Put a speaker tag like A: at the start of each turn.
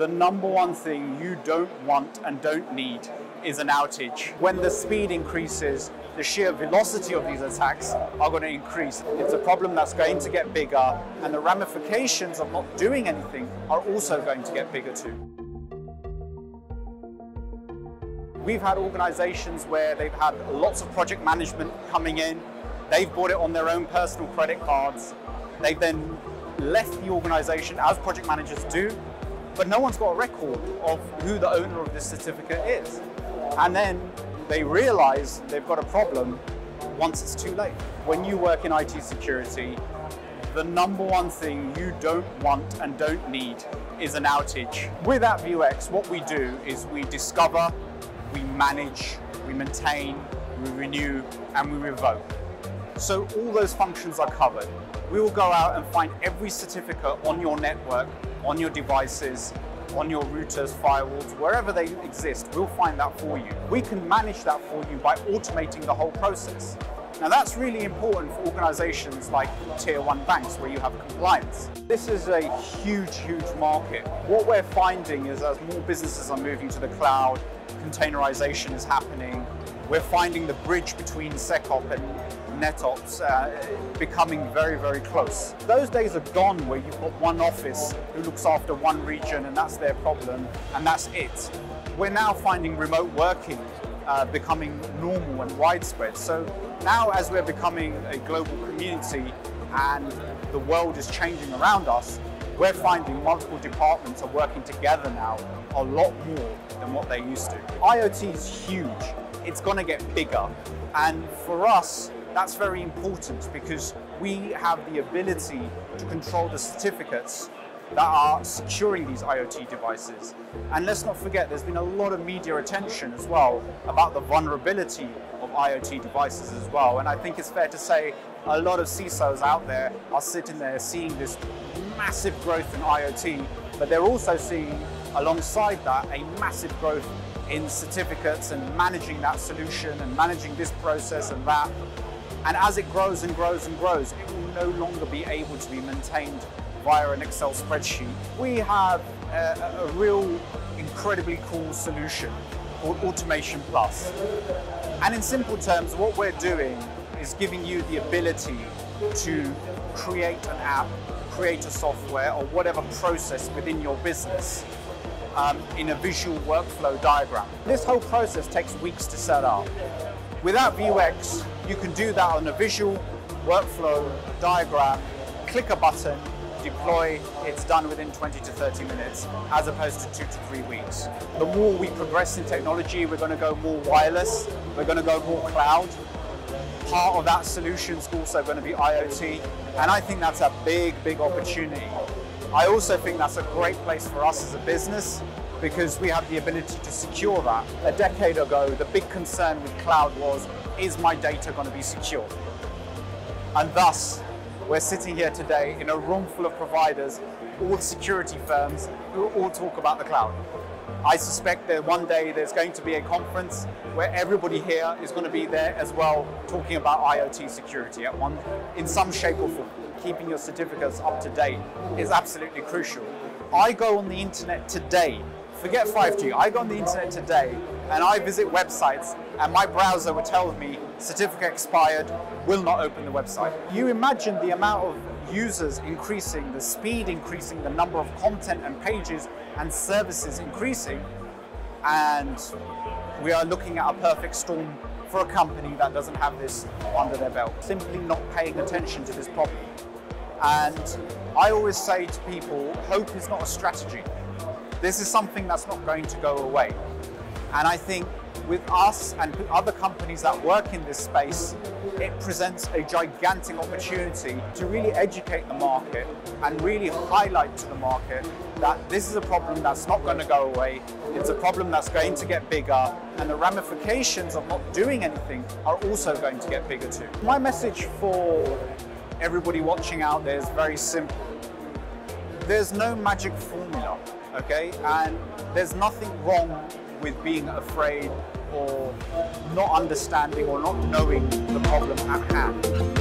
A: the number one thing you don't want and don't need is an outage. When the speed increases, the sheer velocity of these attacks are going to increase. It's a problem that's going to get bigger, and the ramifications of not doing anything are also going to get bigger too. We've had organizations where they've had lots of project management coming in, they've bought it on their own personal credit cards, they've then left the organization as project managers do, but no one's got a record of who the owner of this certificate is. And then they realize they've got a problem once it's too late. When you work in IT security, the number one thing you don't want and don't need is an outage. With AppViewX, what we do is we discover, we manage, we maintain, we renew, and we revoke. So all those functions are covered. We will go out and find every certificate on your network, on your devices, on your routers, firewalls, wherever they exist, we'll find that for you. We can manage that for you by automating the whole process. Now that's really important for organizations like tier one banks where you have compliance. This is a huge, huge market. What we're finding is as more businesses are moving to the cloud, containerization is happening, we're finding the bridge between SecOps and NetOps uh, becoming very, very close. Those days are gone where you've got one office who looks after one region and that's their problem and that's it. We're now finding remote working uh, becoming normal and widespread. So now as we're becoming a global community and the world is changing around us, we're finding multiple departments are working together now a lot more than what they used to. IoT is huge. It's going to get bigger. And for us, that's very important because we have the ability to control the certificates that are securing these IoT devices. And let's not forget, there's been a lot of media attention as well about the vulnerability of IoT devices as well. And I think it's fair to say a lot of CISOs out there are sitting there seeing this massive growth in IoT, but they're also seeing alongside that a massive growth in certificates and managing that solution and managing this process and that. And as it grows and grows and grows, it will no longer be able to be maintained via an Excel spreadsheet. We have a, a real incredibly cool solution called Automation Plus. And in simple terms, what we're doing is giving you the ability to create an app, create a software, or whatever process within your business um, in a visual workflow diagram. This whole process takes weeks to set up. Without AppViewX, you can do that on a visual workflow diagram, click a button, deploy, it's done within 20 to 30 minutes, as opposed to two to three weeks. The more we progress in technology, we're going to go more wireless, we're going to go more cloud. Part of that solution is also going to be IoT, and I think that's a big, big opportunity. I also think that's a great place for us as a business because we have the ability to secure that. A decade ago, the big concern with cloud was, is my data going to be secure? And thus, we're sitting here today in a room full of providers, all security firms, who all talk about the cloud. I suspect that one day there's going to be a conference where everybody here is going to be there as well, talking about IoT security at one, in some shape or form. Keeping your certificates up to date is absolutely crucial. I go on the internet today Forget 5G. I go on the internet today and I visit websites and my browser will tell me certificate expired, will not open the website. You imagine the amount of users increasing, the speed increasing, the number of content and pages and services increasing, and we are looking at a perfect storm for a company that doesn't have this under their belt, simply not paying attention to this problem. And I always say to people, hope is not a strategy. This is something that's not going to go away. And I think with us and other companies that work in this space, it presents a gigantic opportunity to really educate the market and really highlight to the market that this is a problem that's not going to go away. It's a problem that's going to get bigger and the ramifications of not doing anything are also going to get bigger too. My message for everybody watching out there is very simple. There's no magic formula okay? And there's nothing wrong with being afraid or not understanding or not knowing the problem at hand.